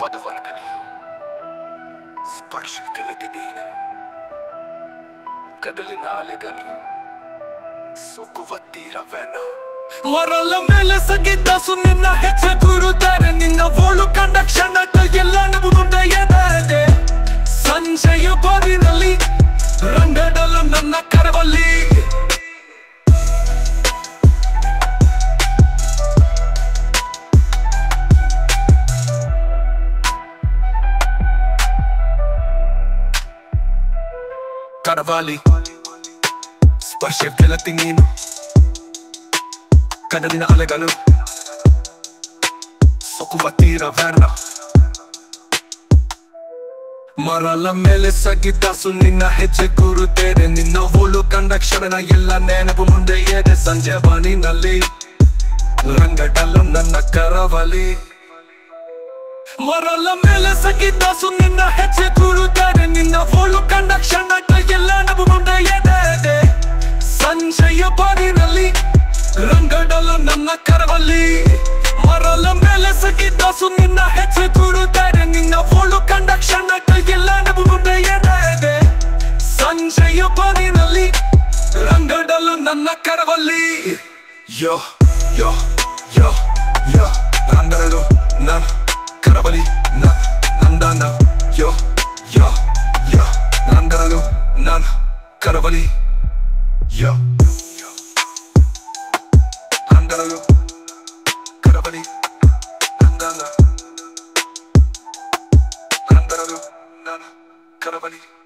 подвале. Спаршите леденини. Каделина алегани. Суку ватира вена. Варала меле сагита сунина хече гуру тарани ಕಡವಾಲಿ ಸ್ಪರ್ಶ ಗೆಳತಿ ನೀನು ಕಡಲಿನ ಅಲೆಗಳು ಸೊಕ್ಕುವ ತೀರವೆನು ಮರಳ ಮೇಲೆ ಸಗಿದ್ದಾಸು ನಿನ್ನ ಹೆಜ್ಜೆ ಗುರುತೇನೆ ನಿನ್ನ ಹೋಲು ಕಂಡ ಕ್ಷಣ ಎಲ್ಲ ನೆನಪು ಮುಂದೆ ಎದೆ ಸಂಜೆ ಬಾನಿನಲ್ಲಿ ರಂಗಡಲು ನನ್ನ ಕರವಲಿ ಮರಳ ಮೇಲೆ ಸಗಿದ್ದಾಸು ನಿನ್ನ ಹೆಚ್ಚು ಗುರುತಾರೆ ರಂಗಡಲು ನನ್ನ ಕರವಲ್ಲಿ ಮರಲ ಮೇಲೆ ಸಗಿದ್ದಾಸು ಸುನ್ನ ಹೆಚ್ಚು ತುರುತ್ತಾರೆ ನಿನ್ನ ಓಳು ಕಂಡ ಕ್ಷಣ ಕೈಗೆಲ್ಲ ನಗು ಮುಂದೆ ಎದೆ ಸಂಜೆಯ ಬಾರಿನಲ್ಲಿ ರಂಗಡಲ ನನ್ನ ಕರವಲ್ಲಿ. ಯೋ ಯೋ ಯೋ ಯೋ, ರಂಗಡಲು ನನ್ನ ಕರವಲಿ ನಂದನ ಯೋ ಯೋ ಯೋ, ರಂಗಡಲು ನನ್ನ ಕರವಲಿ Caravani.